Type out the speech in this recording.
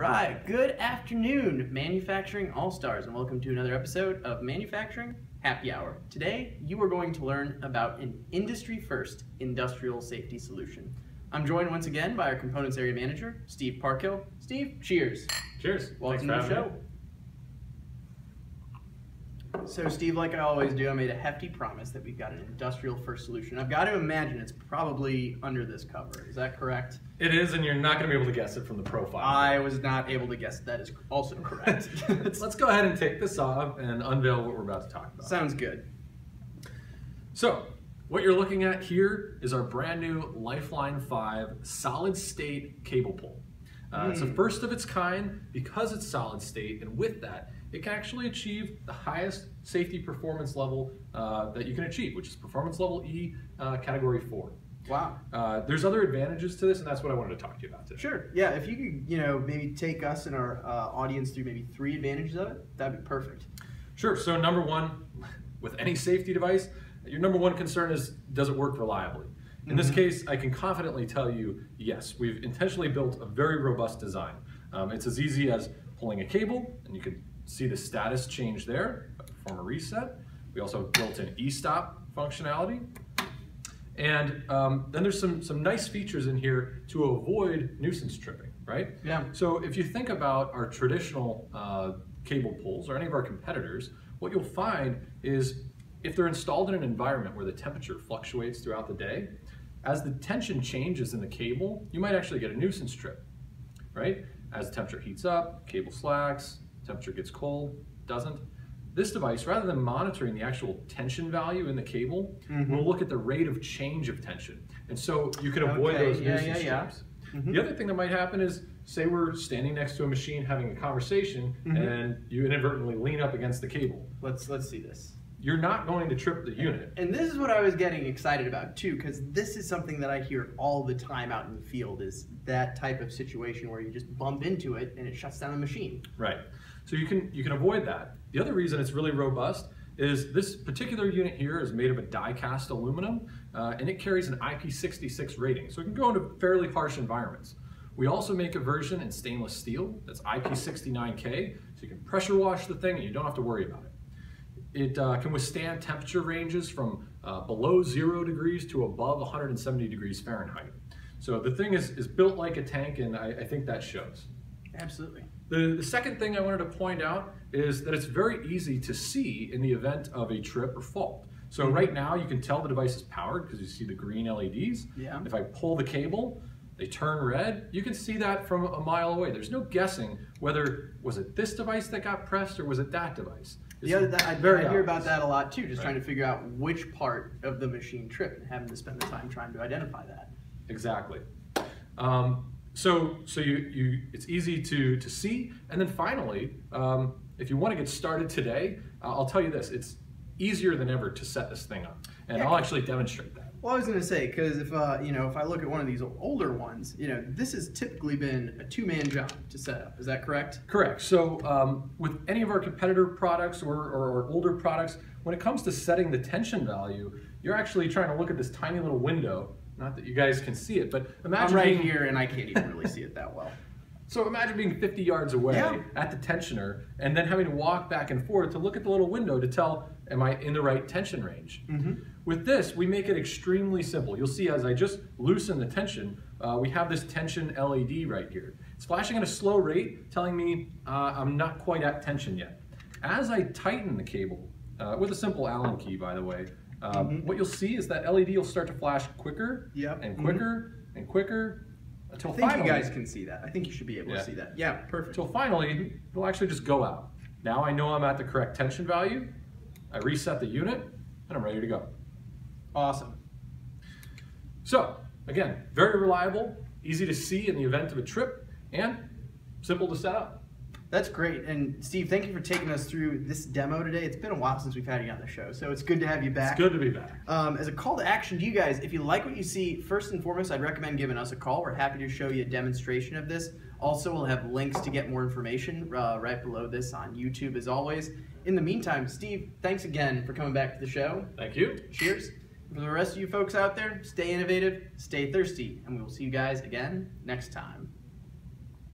right, good afternoon, Manufacturing All Stars, and welcome to another episode of Manufacturing Happy Hour. Today, you are going to learn about an industry first industrial safety solution. I'm joined once again by our components area manager, Steve Parkhill. Steve, cheers. Cheers. Welcome Thanks to the show. me. So, Steve, like I always do, I made a hefty promise that we've got an industrial first solution. I've got to imagine it's probably under this cover. Is that correct? It is, and you're not going to be able to guess it from the profile. I was not able to guess that is also correct. Let's go ahead and take this off and unveil what we're about to talk about. Sounds good. So, what you're looking at here is our brand new Lifeline 5 solid state cable pull. Uh, It's the Hmm. first of its kind because it's solid state, and with that, it can actually achieve the highest safety performance level uh, that you can achieve, which is performance level E, uh, category 4. Wow. Uh, there's other advantages to this, and that's what I wanted to talk to you about today. Sure. Yeah. If you could, you know, maybe take us and our uh, audience through maybe three advantages of it, that'd be perfect. Sure. So number one, with any safety device, your number one concern is does it work reliably? In this Mhm. case, I can confidently tell you, yes, we've intentionally built a very robust design. Um, it's as easy as pulling a cable, and you can see the status change there, perform a reset. We also built in e-stop functionality. And um, then there's some, some nice features in here to avoid nuisance tripping, right? Yeah. So if you think about our traditional uh, cable pulls or any of our competitors, what you'll find is if they're installed in an environment where the temperature fluctuates throughout the day, as the tension changes in the cable, you might actually get a nuisance trip, right? As the temperature heats up, cable slacks, temperature gets cold, doesn't. This device, rather than monitoring the actual tension value in the cable, Mhm. will look at the rate of change of tension. And so you can avoid Okay, those yeah, nuisance yeah, yeah. trips. Mhm. The other thing that might happen is, say we're standing next to a machine having a conversation, Mhm. and you inadvertently lean up against the cable. Let's let's see this. You're not going to trip the unit. And this is what I was getting excited about too, because this is something that I hear all the time out in the field. Is that type of situation where you just bump into it and it shuts down the machine. Right. So you can you can avoid that. The other reason it's really robust is this particular unit here is made of a die-cast aluminum, uh, and it carries an IP66 rating, so it can go into fairly harsh environments. We also make a version in stainless steel that's IP69K, so you can pressure wash the thing and you don't have to worry about it. It uh, can withstand temperature ranges from uh, below zero degrees to above 170 degrees Fahrenheit. So the thing is, is built like a tank, and I, I think that shows. Absolutely. The, the second thing I wanted to point out is that it's very easy to see in the event of a trip or fault. So Mhm. right now you can tell the device is powered because you see the green LEDs. Yeah. If I pull the cable, they turn red. You can see that from a mile away. There's no guessing whether was it this device that got pressed or was it that device. The other that I, very I hear about that a lot too, just Right. trying to figure out which part of the machine tripped and having to spend the time trying to identify that. Exactly. Um, so so you, you it's easy to, to see. And then finally, um, if you want to get started today, uh, I'll tell you this, it's easier than ever to set this thing up. And Yeah. I'll actually demonstrate that. Well, I was going to say because if uh, you know if I look at one of these older ones, you know this has typically been a two-man job to set up. Is that correct? Correct. So um, with any of our competitor products or, or, or older products, when it comes to setting the tension value, you're actually trying to look at this tiny little window. Not that you guys can see it, but imagine I'm right being, here and I can't even really see it that well. So imagine being 50 yards away Yeah. at the tensioner and then having to walk back and forth to look at the little window to tell, am I in the right tension range? Mhm. With this, we make it extremely simple. You'll see as I just loosen the tension, uh, we have this tension LED right here. It's flashing at a slow rate, telling me uh, I'm not quite at tension yet. As I tighten the cable, uh, with a simple Allen key, by the way, uh, Mhm. what you'll see is that LED will start to flash quicker Yep. and Mhm. quicker and quicker until I think finally, you guys can see that. I think you should be able Yeah. to see that. Yeah, perfect. until finally, it'll actually just go out. Now I know I'm at the correct tension value. I reset the unit, and I'm ready to go. Awesome. So, again, very reliable, easy to see in the event of a trip, and simple to set up. That's great. And Steve, thank you for taking us through this demo today. It's been a while since we've had you on the show, so it's good to have you back. It's good to be back. Um, as a call to action to you guys, if you like what you see, first and foremost, I'd recommend giving us a call. We're happy to show you a demonstration of this. Also, we'll have links to get more information uh, right below this on YouTube, as always. In the meantime, Steve, thanks again for coming back to the show. Thank you. Cheers. For the rest of you folks out there, stay innovative, stay thirsty, and we will see you guys again next time.